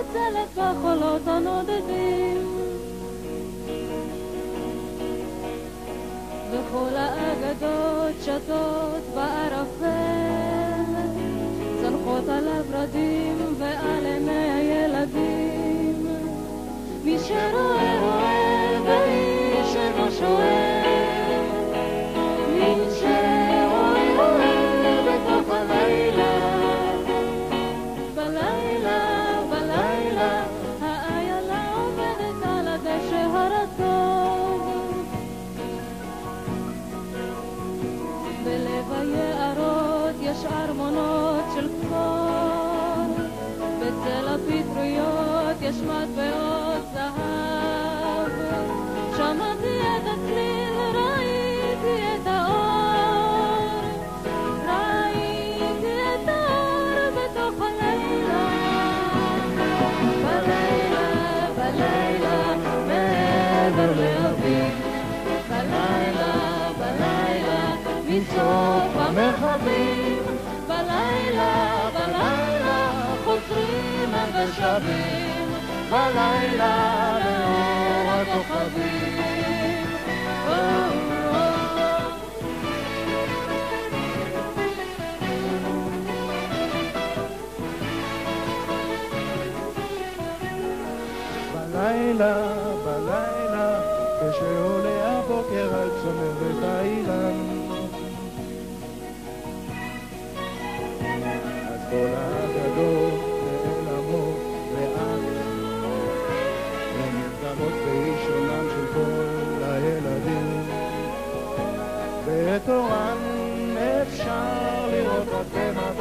הצלת בחולות הנודדים. וכל האגדות שטות בערפל, צונחות על הורדים ועל עיני شعر مناطش الكار بتلا بيتريوت يشمت بيوت ذهب شمت يد تليل رايت يد أور رايت يد أور بتوخ الليلة بليلة بليلة من برلين ושבים. בלילה, לאור הכוכבים. בלילה, בלילה, כשעולה הבוקר על צמרת האילן. ונרדמות באישונם של כל הילדים. ואת אורן אפשר לראות רק במבט,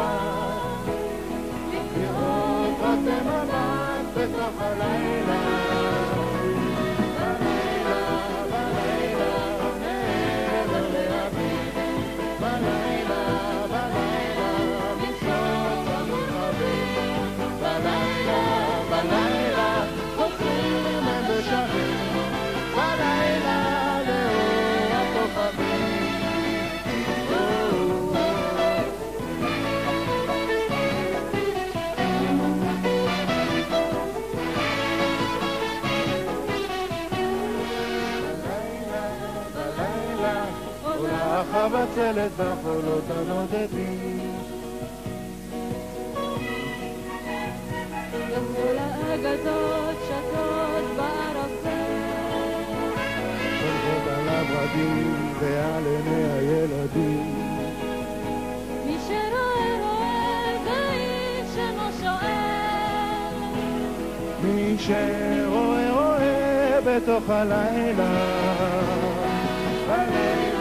עולה החבצלת בחולות הנודדים. וכל האגדות שטות בערפל. על הורדים ועל עיני הילדים. מי שרואה רואה ואיש אינו שואל. מי שרואה רואה בתוך הלילה. בלילה